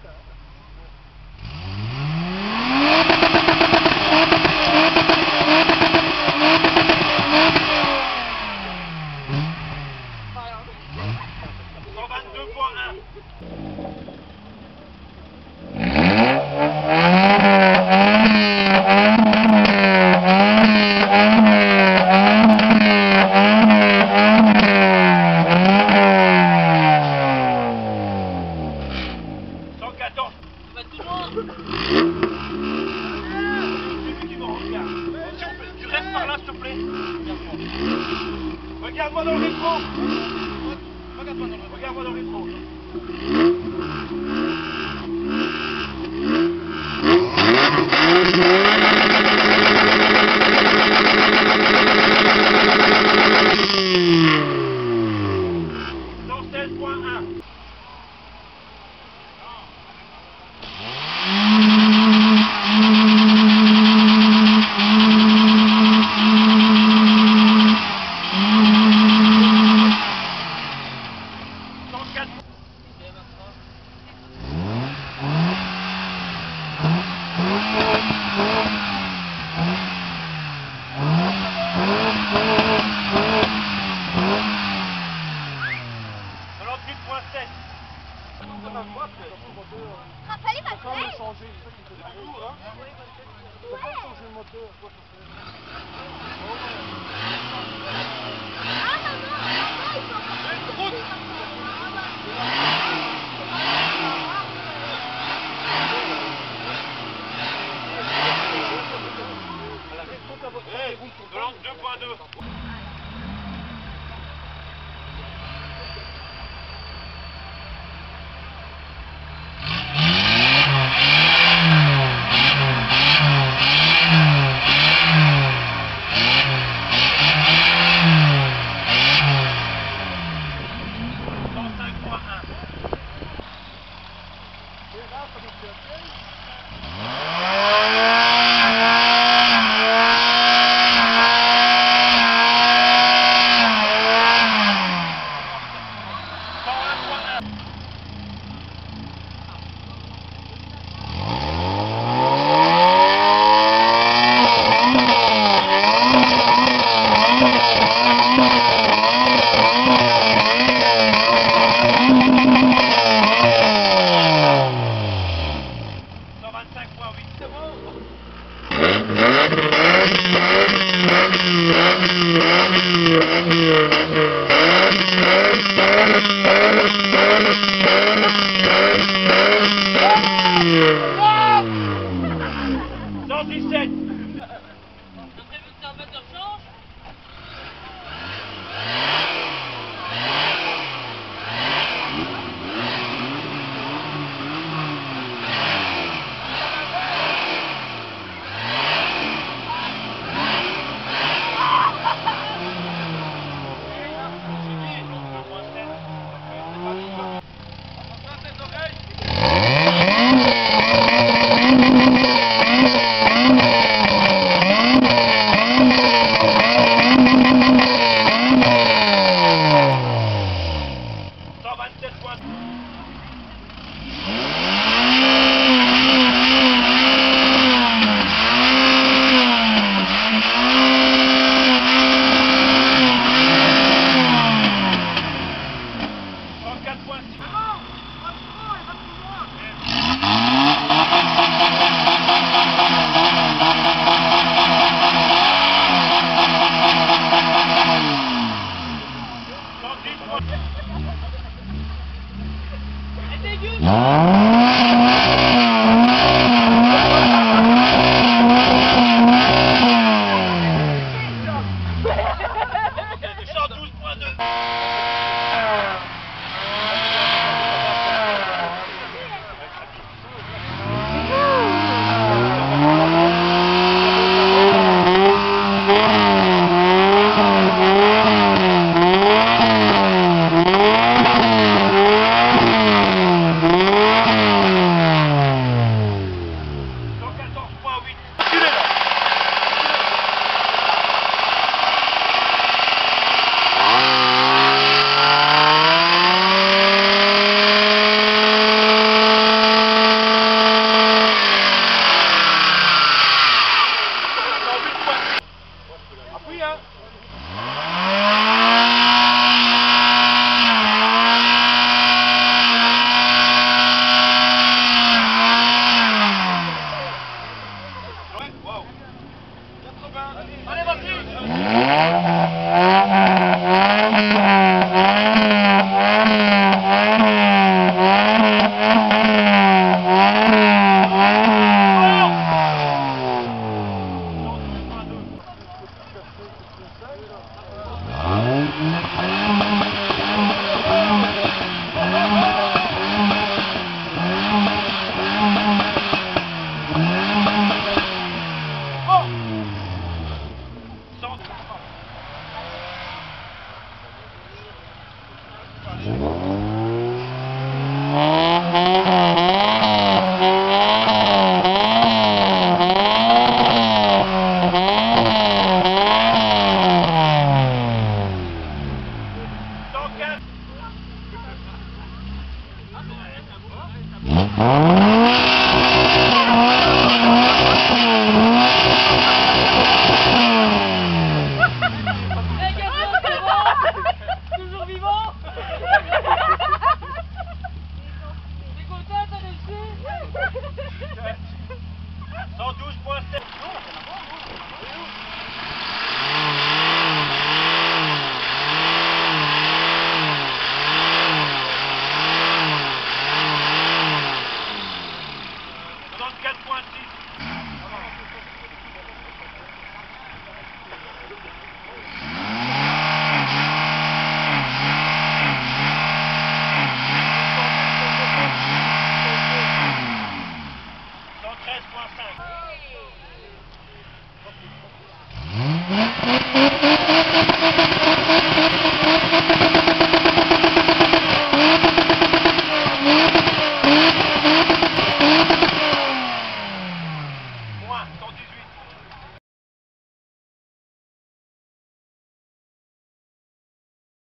yoga. Regarde-moi dans le rétro. Regarde-moi dans le Regarde-moi dans le rétro. Dans 16.1. Dans 4. Dans 38.7. Te faire. changer, c'est ça qui me fait mal. hein. Changer le moteur, quoi. Ah maman, maman, il faut encore Dans 17. Dans 27.2. 4.6. Ah!